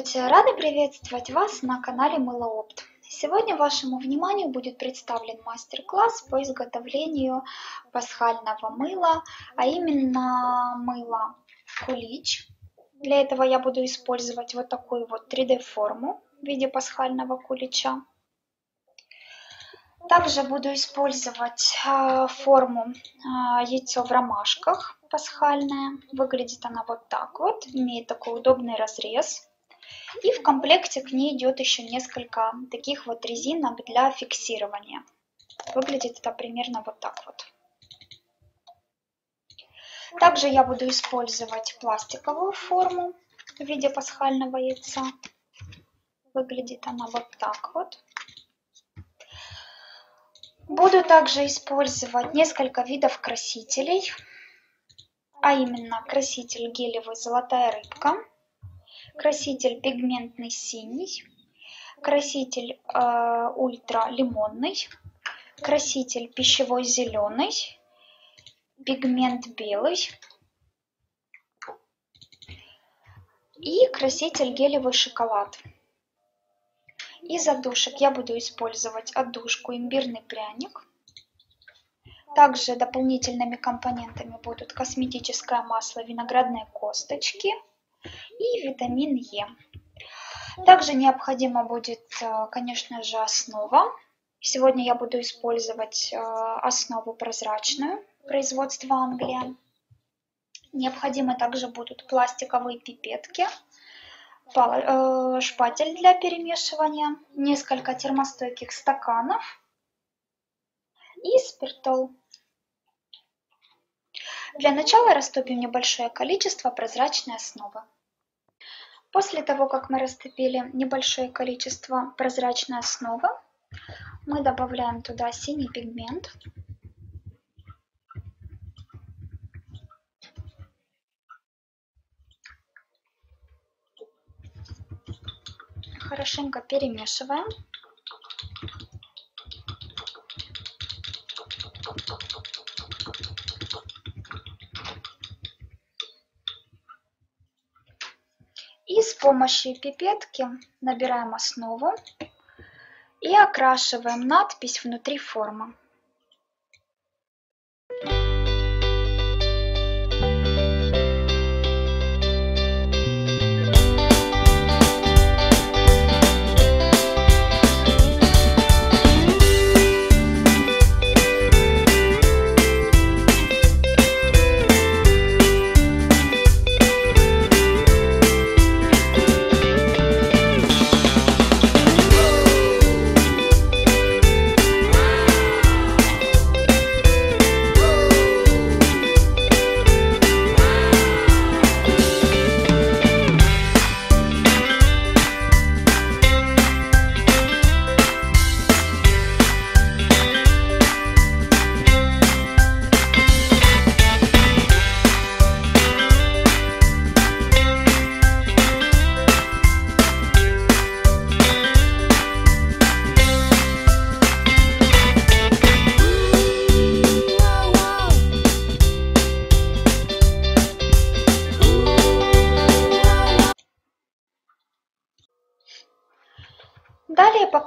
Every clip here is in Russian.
Здравствуйте! Рады приветствовать вас на канале Мылоопт. Сегодня вашему вниманию будет представлен мастер-класс по изготовлению пасхального мыла, а именно мыла кулич. Для этого я буду использовать вот такую вот 3D-форму в виде пасхального кулича. Также буду использовать а, форму а, яйцо в ромашках пасхальная. Выглядит она вот так вот, имеет такой удобный разрез. И в комплекте к ней идет еще несколько таких вот резинок для фиксирования. Выглядит это примерно вот так вот. Также я буду использовать пластиковую форму в виде пасхального яйца. Выглядит она вот так вот. Буду также использовать несколько видов красителей, а именно краситель гелевый «Золотая рыбка», краситель пигментный синий, краситель э, ультра лимонный, краситель пищевой зеленый, пигмент белый. И краситель гелевый шоколад. Из отдушек я буду использовать отдушку имбирный пряник. Также дополнительными компонентами будут косметическое масло виноградные косточки – и витамин Е. Также необходимо будет, э, конечно же, основа. Сегодня я буду использовать э, основу прозрачную производства Англия. Необходимы также будут пластиковые пипетки, э, шпатель для перемешивания, несколько термостойких стаканов и спиртол. Для начала растопим небольшое количество прозрачной основы. После того, как мы растопили небольшое количество прозрачной основы, мы добавляем туда синий пигмент. Хорошенько перемешиваем. И с помощью пипетки набираем основу и окрашиваем надпись внутри формы.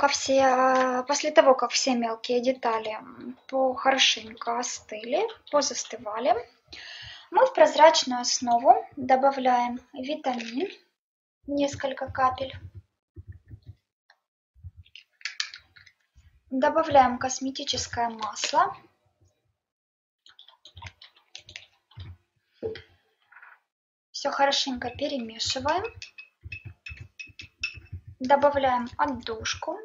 Пока все, а, после того, как все мелкие детали по хорошенько остыли, позастывали, мы в прозрачную основу добавляем витамин, несколько капель. Добавляем косметическое масло. Все хорошенько перемешиваем добавляем отдушку.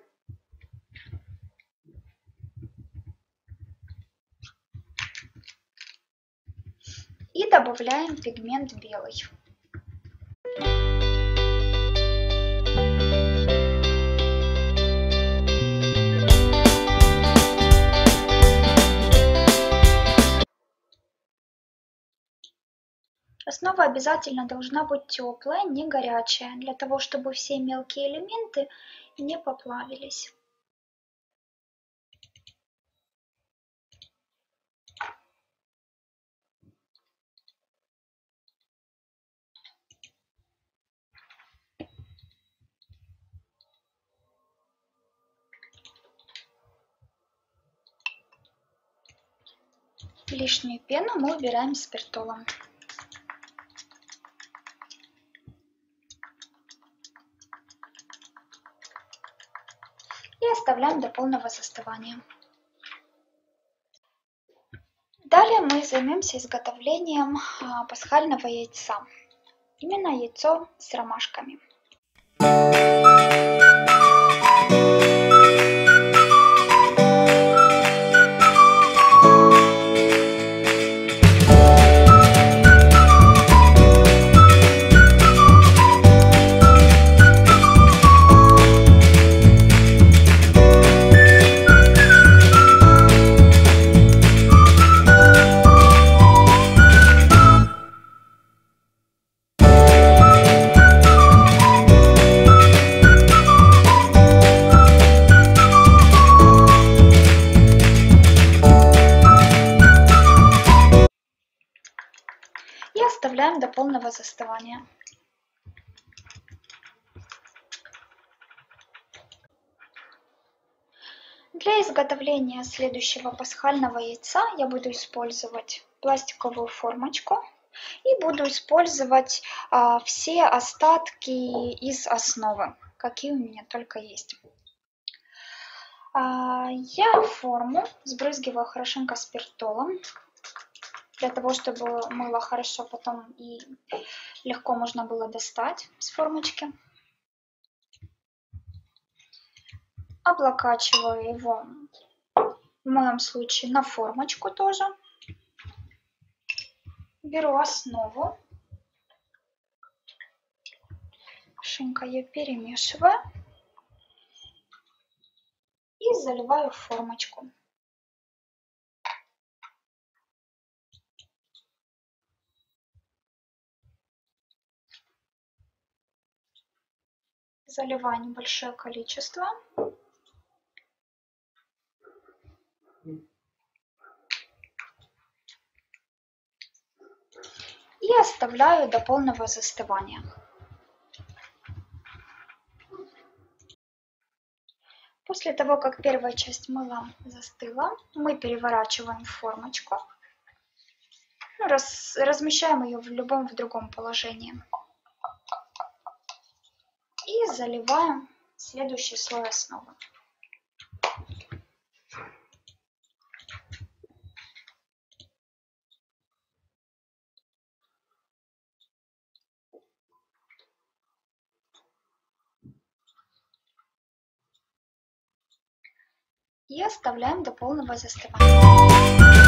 И добавляем пигмент белый. Основа обязательно должна быть теплая, не горячая, для того, чтобы все мелкие элементы не поплавились. Лишнюю пену мы убираем спиртолом. И оставляем до полного застывания. Далее мы займемся изготовлением а, пасхального яйца. Именно яйцо с ромашками. и оставляем до полного застывания. Для изготовления следующего пасхального яйца я буду использовать пластиковую формочку и буду использовать а, все остатки из основы, какие у меня только есть. А, я форму сбрызгиваю хорошенько спиртолом для того, чтобы мыло хорошо потом и легко можно было достать с формочки. Облокачиваю его, в моем случае, на формочку тоже. Беру основу, хорошенько ее перемешиваю и заливаю формочку. Заливаю небольшое количество. И оставляю до полного застывания. После того, как первая часть мыла застыла, мы переворачиваем формочку. Ну, раз, размещаем ее в любом в другом положении и заливаем следующий слой основы. И оставляем до полного застывания.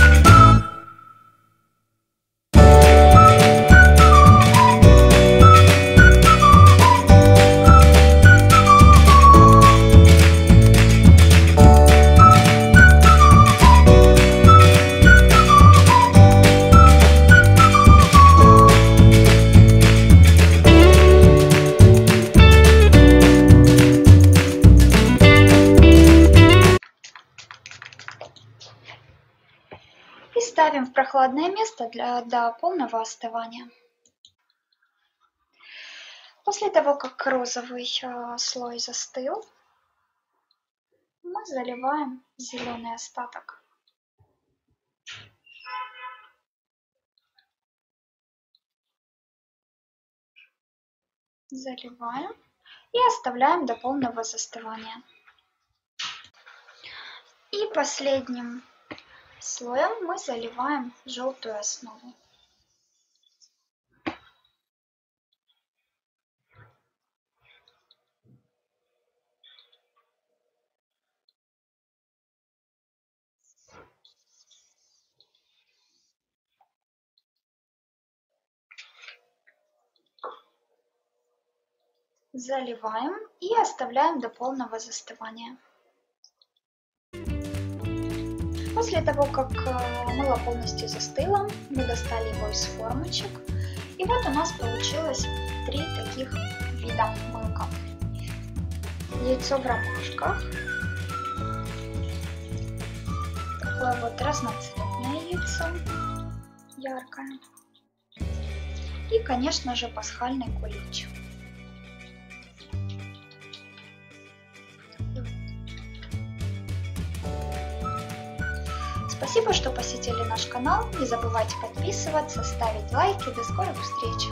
Прохладное место для, до полного остывания. После того, как розовый э, слой застыл, мы заливаем зеленый остаток. Заливаем и оставляем до полного застывания. И последним слоем мы заливаем желтую основу. Заливаем и оставляем до полного застывания. После того, как э, мыло полностью застыло, мы достали его из формочек. И вот у нас получилось три таких вида мылка. Яйцо в ромашках. Такое вот разноцветное яйцо, яркое. И, конечно же, пасхальный кулич. Спасибо, что посетили наш канал. Не забывайте подписываться, ставить лайки. До скорых встреч!